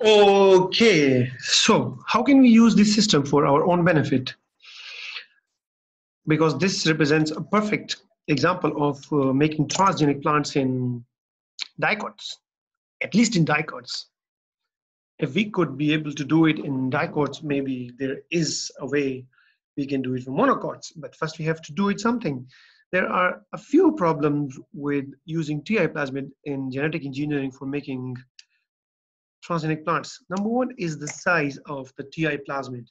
Okay, so how can we use this system for our own benefit? Because this represents a perfect example of uh, making transgenic plants in dicots, at least in dicots. If we could be able to do it in dicots, maybe there is a way we can do it for monocots, but first we have to do it something. There are a few problems with using TI plasmid in genetic engineering for making transgenic plants. Number one is the size of the TI plasmid.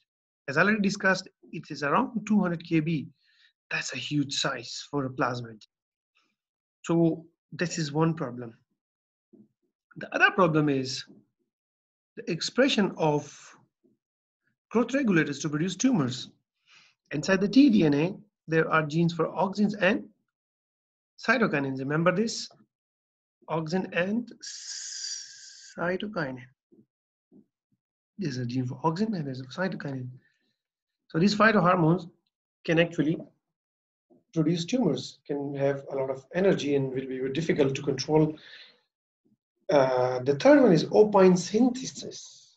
As I already discussed, it is around 200 kb. That's a huge size for a plasmid. So this is one problem. The other problem is the expression of growth regulators to produce tumors. Inside the tDNA, there are genes for auxins and cytokinins. Remember this? Auxin and cytokinin. There's a gene for auxin and there's a cytokinin. So these phytohormones can actually produce tumors, can have a lot of energy and will be difficult to control. Uh, the third one is opine synthesis.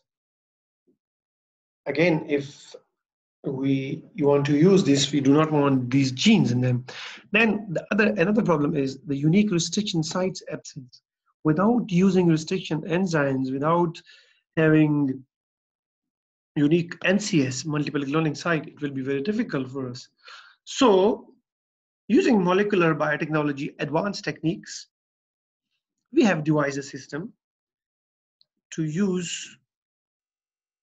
Again, if we you want to use this, we do not want these genes in them. Then the other another problem is the unique restriction sites absence. Without using restriction enzymes, without having unique NCS, multiple cloning site, it will be very difficult for us. So using molecular biotechnology advanced techniques, we have devised a system to use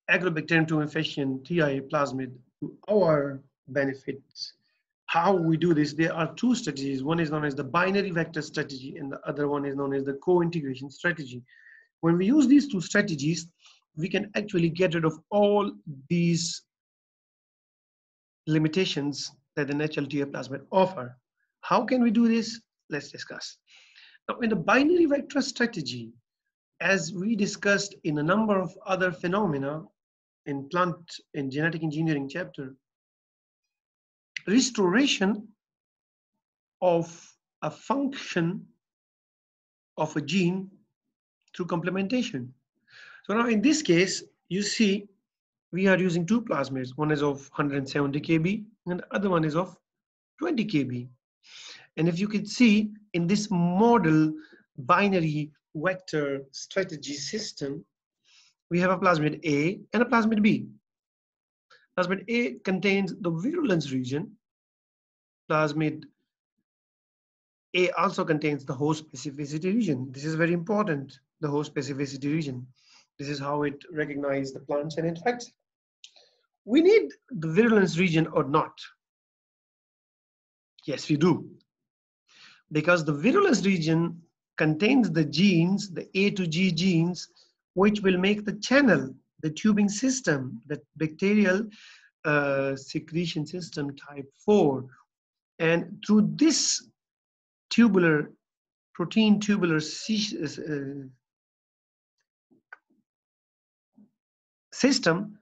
Agrobacterium tumefaciens TI plasmid to our benefits. How we do this, there are two strategies. One is known as the binary vector strategy and the other one is known as the co-integration strategy. When we use these two strategies, we can actually get rid of all these limitations that the natural TI plasmid offer. How can we do this? Let's discuss. Now, in the binary vector strategy, as we discussed in a number of other phenomena in plant in genetic engineering chapter, restoration of a function of a gene through complementation. So now in this case, you see we are using two plasmids. One is of 170 kb and the other one is of 20 kb. And if you can see in this model binary vector strategy system, we have a plasmid A and a plasmid B. Plasmid A contains the virulence region. Plasmid A also contains the host specificity region. This is very important, the host specificity region. This is how it recognizes the plants and infects. We need the virulence region or not? Yes, we do. Because the virulence region contains the genes, the A to G genes, which will make the channel, the tubing system, the bacterial uh, secretion system type 4. And through this tubular, protein tubular uh, system,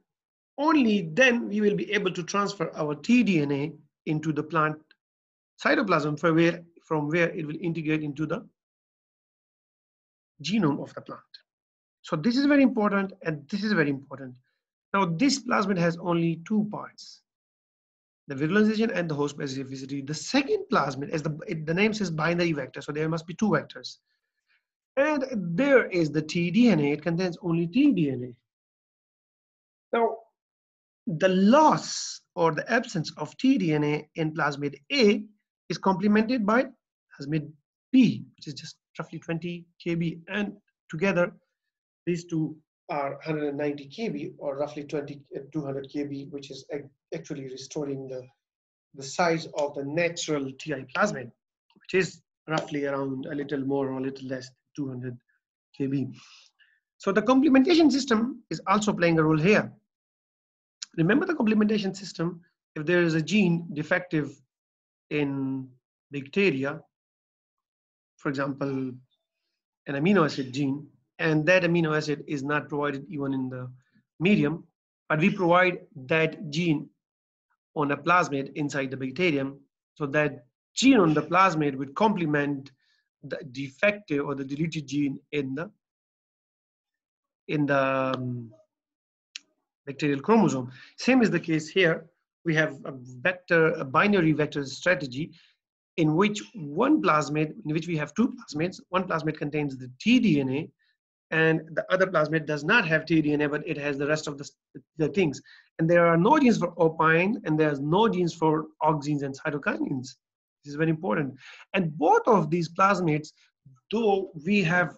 only then we will be able to transfer our tDNA into the plant cytoplasm from where, from where it will integrate into the genome of the plant. So this is very important and this is very important. Now this plasmid has only two parts, the visualization and the host specificity. The second plasmid, as the, it, the name says binary vector, so there must be two vectors. And there is the tDNA, it contains only tDNA. Now, the loss or the absence of tDNA in plasmid A is complemented by plasmid B, which is just roughly 20 kb. And together, these two are 190 kb or roughly 20, uh, 200 kb, which is actually restoring the, the size of the natural TI plasmid, which is roughly around a little more or a little less 200 kb. So the complementation system is also playing a role here. Remember the complementation system, if there is a gene defective in bacteria, for example, an amino acid gene, and that amino acid is not provided even in the medium, but we provide that gene on a plasmid inside the bacterium, so that gene on the plasmid would complement the defective or the deleted gene in the in the um, bacterial chromosome. Same is the case here. We have a vector, a binary vector strategy in which one plasmid, in which we have two plasmids, one plasmid contains the tDNA and the other plasmid does not have tDNA, but it has the rest of the, the things. And there are no genes for opine and there's no genes for auxins and cytokinins. This is very important. And both of these plasmids, though we have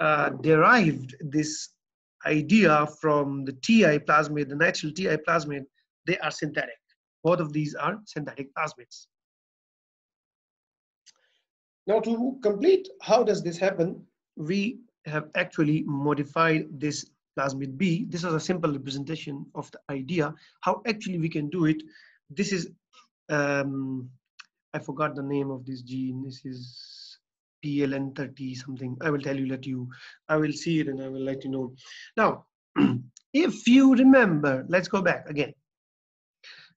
uh, derived this idea from the TI plasmid, the natural TI plasmid, they are synthetic. Both of these are synthetic plasmids. Now to complete how does this happen, we have actually modified this plasmid B. This is a simple representation of the idea, how actually we can do it. This is, um, I forgot the name of this gene. This is PLN30 something. I will tell you, let you, I will see it and I will let you know. Now, if you remember, let's go back again.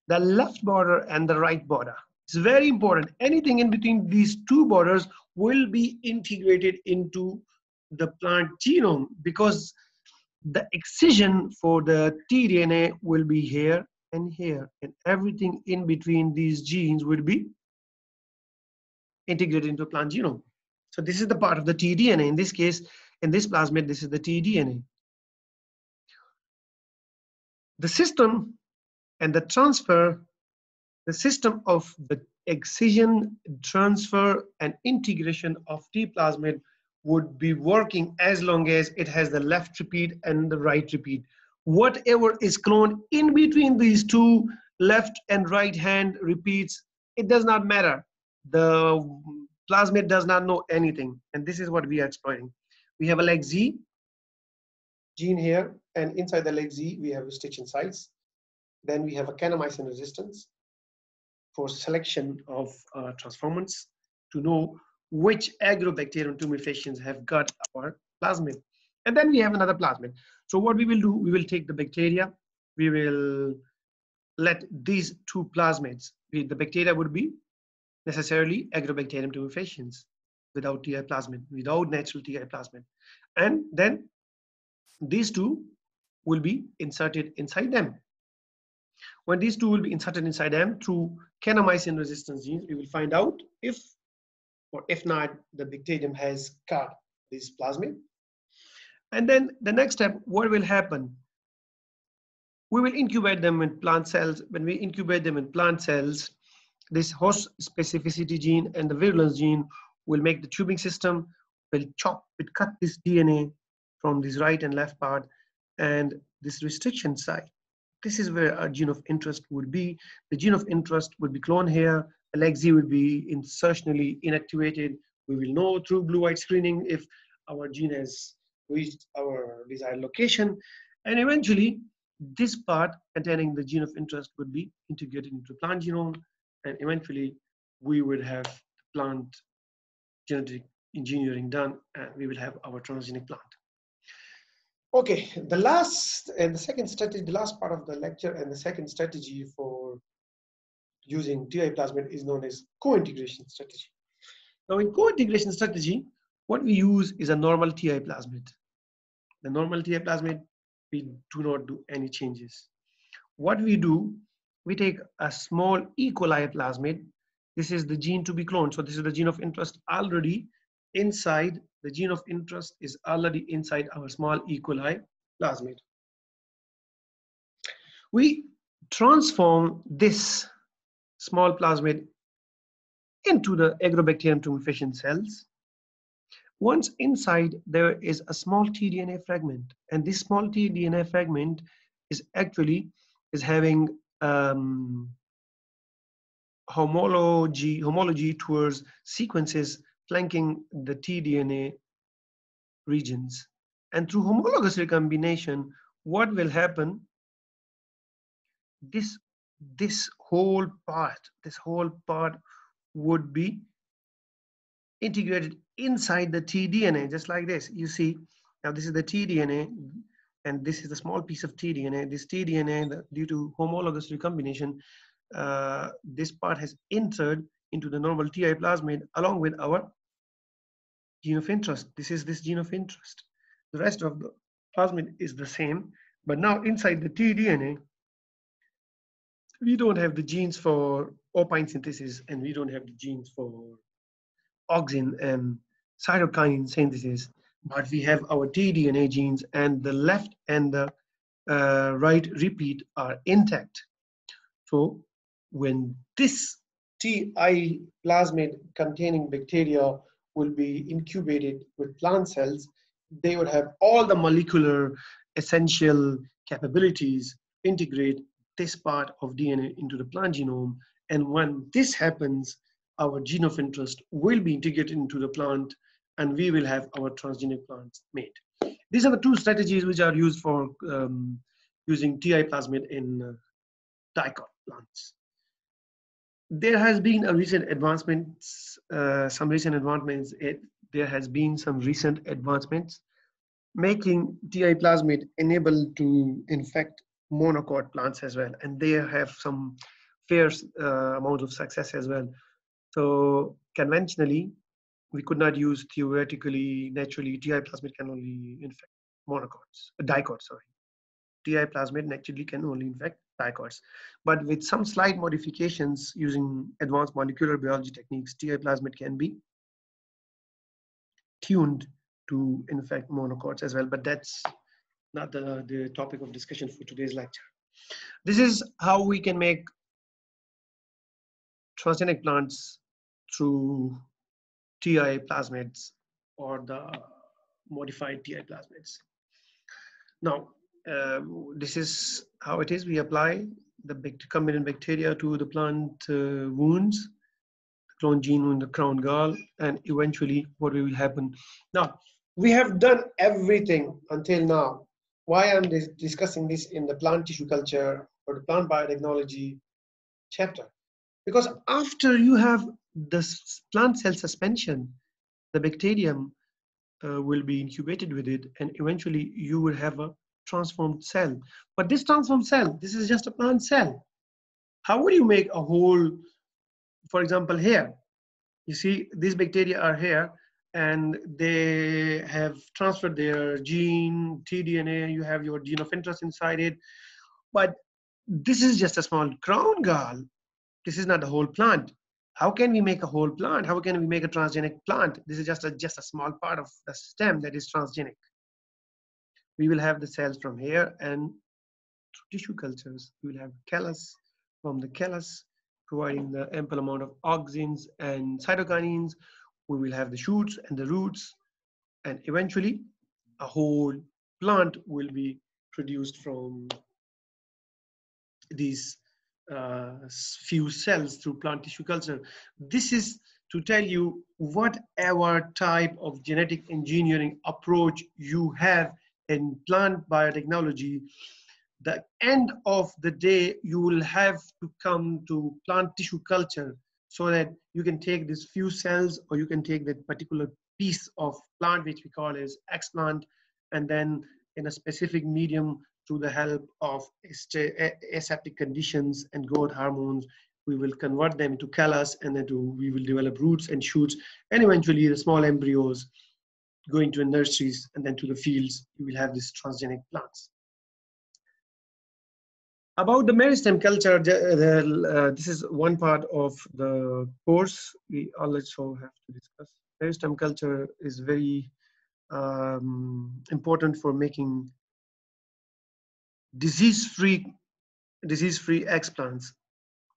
The left border and the right border. It's very important. Anything in between these two borders will be integrated into the plant genome because the excision for the tDNA will be here and here and everything in between these genes will be integrated into plant genome. So this is the part of the tDNA. In this case, in this plasmid, this is the tDNA. The system and the transfer the system of the excision, transfer, and integration of T plasmid would be working as long as it has the left repeat and the right repeat. Whatever is cloned in between these two left and right hand repeats, it does not matter. The plasmid does not know anything. And this is what we are exploiting. We have a leg Z gene here, and inside the leg Z, we have a restriction sites. Then we have a kanamycin resistance for selection of uh, transformants to know which agrobacterium tumefaciens have got our plasmid. And then we have another plasmid. So what we will do, we will take the bacteria, we will let these two plasmids, the bacteria would be necessarily agrobacterium tumefaciens without TI plasmid, without natural TI plasmid. And then these two will be inserted inside them. When these two will be inserted inside them through kanamycin resistance genes, we will find out if or if not, the bacterium has cut this plasmid. And then the next step, what will happen? We will incubate them in plant cells. When we incubate them in plant cells, this host specificity gene and the virulence gene will make the tubing system, will chop, will cut this DNA from this right and left part and this restriction site this is where our gene of interest would be. The gene of interest would be cloned here. LXZ would be insertionally inactivated. We will know through blue white screening if our gene has reached our desired location. And eventually, this part containing the gene of interest would be integrated into plant genome. And eventually, we would have plant genetic engineering done and we will have our transgenic plant. Okay, the last and the second strategy, the last part of the lecture and the second strategy for using TI plasmid is known as co-integration strategy. Now in co-integration strategy, what we use is a normal TI plasmid. The normal TI plasmid, we do not do any changes. What we do, we take a small E. coli plasmid. This is the gene to be cloned. So this is the gene of interest already inside the gene of interest is already inside our small E. coli plasmid. We transform this small plasmid into the Agrobacterium tumefaciens cells. Once inside, there is a small tDNA fragment, and this small tDNA fragment is actually is having um, homology homology towards sequences flanking the tDNA regions. And through homologous recombination, what will happen? This, this whole part, this whole part would be integrated inside the tDNA, just like this. You see, now this is the tDNA, and this is the small piece of tDNA. This tDNA, due to homologous recombination, uh, this part has entered into the normal TI plasmid along with our gene of interest. This is this gene of interest. The rest of the plasmid is the same, but now inside the tDNA, we don't have the genes for opine synthesis and we don't have the genes for auxin and cytokine synthesis, but we have our tDNA genes and the left and the uh, right repeat are intact. So when this TI plasmid containing bacteria will be incubated with plant cells, they would have all the molecular essential capabilities integrate this part of DNA into the plant genome. And when this happens, our gene of interest will be integrated into the plant and we will have our transgenic plants made. These are the two strategies which are used for um, using TI plasmid in uh, dicot plants. There has been a recent advancements, uh, some recent advancements. It, there has been some recent advancements making TI plasmid enable to infect monocot plants as well, and they have some fair uh, amount of success as well. So conventionally, we could not use theoretically, naturally, TI plasmid can only infect monocots, uh, dicots, sorry. TI plasmid naturally can only infect dicots. But with some slight modifications using advanced molecular biology techniques, TI plasmid can be tuned to infect monocots as well, but that's not the, the topic of discussion for today's lecture. This is how we can make transgenic plants through TI plasmids or the modified TI plasmids. Now, uh, this is how it is. We apply the recombinant bacteria to the plant uh, wounds, clone gene wound, the crown gall, and eventually what will happen. Now, we have done everything until now why I'm dis discussing this in the plant tissue culture or the plant biotechnology chapter. Because after you have the plant cell suspension, the bacterium uh, will be incubated with it and eventually you will have a transformed cell. But this transformed cell, this is just a plant cell. How would you make a whole, for example, here? You see, these bacteria are here and they have transferred their gene, tDNA, you have your gene of interest inside it. But this is just a small crown gall. This is not the whole plant. How can we make a whole plant? How can we make a transgenic plant? This is just a, just a small part of the stem that is transgenic. We will have the cells from here and tissue cultures. We will have callus from the callus, providing the ample amount of auxins and cytokinins we will have the shoots and the roots, and eventually a whole plant will be produced from these uh, few cells through plant tissue culture. This is to tell you whatever type of genetic engineering approach you have in plant biotechnology, the end of the day, you will have to come to plant tissue culture so that you can take these few cells or you can take that particular piece of plant which we call as explant and then in a specific medium through the help of aseptic conditions and growth hormones we will convert them into callus and then to, we will develop roots and shoots and eventually the small embryos going to nurseries and then to the fields you will have these transgenic plants about the meristem culture, uh, this is one part of the course we also have to discuss. Meristem culture is very um, important for making disease-free disease-free explants.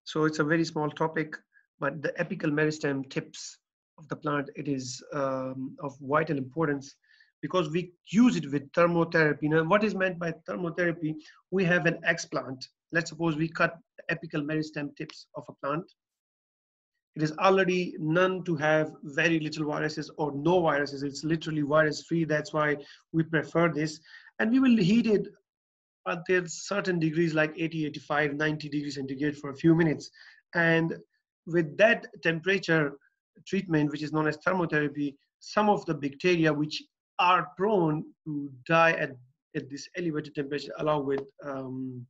So it's a very small topic, but the apical meristem tips of the plant, it is um, of vital importance because we use it with thermotherapy. Now, what is meant by thermotherapy? We have an explant. Let's suppose we cut the apical meristem tips of a plant. It is already known to have very little viruses or no viruses. It's literally virus free. That's why we prefer this. And we will heat it until certain degrees like 80, 85, 90 degrees centigrade for a few minutes. And with that temperature treatment, which is known as thermotherapy, some of the bacteria which are prone to die at, at this elevated temperature along with um,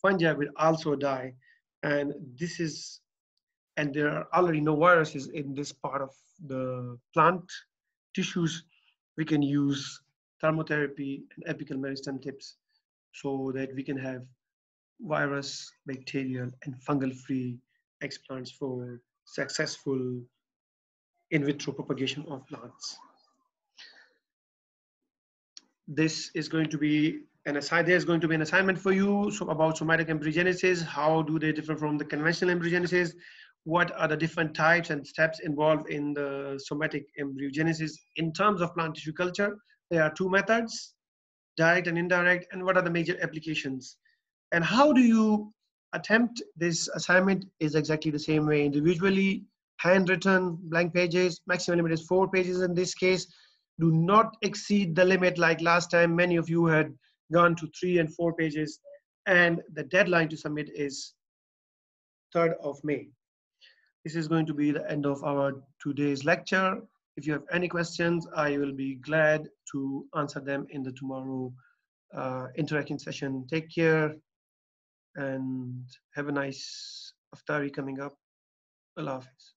fungi will also die. And this is, and there are already no viruses in this part of the plant tissues. We can use thermotherapy, and apical meristem tips so that we can have virus, bacterial, and fungal-free explants for successful in vitro propagation of plants. This is going to be an assignment. There's going to be an assignment for you so about somatic embryogenesis. How do they differ from the conventional embryogenesis? What are the different types and steps involved in the somatic embryogenesis in terms of plant tissue culture? There are two methods, direct and indirect, and what are the major applications? And how do you attempt this assignment is exactly the same way individually, handwritten, blank pages, maximum limit is four pages in this case. Do not exceed the limit like last time. Many of you had gone to three and four pages and the deadline to submit is 3rd of May. This is going to be the end of our today's lecture. If you have any questions, I will be glad to answer them in the tomorrow uh, interaction session. Take care and have a nice Aftari coming up. Allah Hafiz.